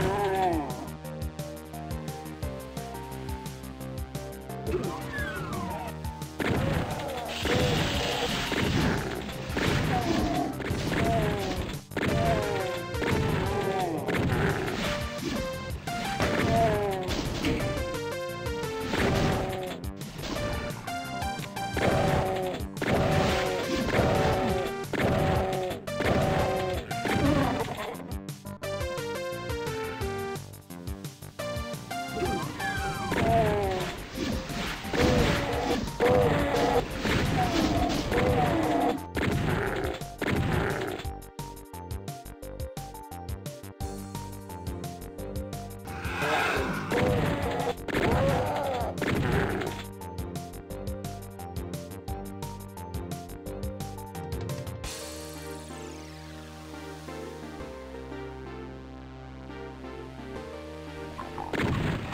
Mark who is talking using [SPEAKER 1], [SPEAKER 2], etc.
[SPEAKER 1] Oh. Ugh.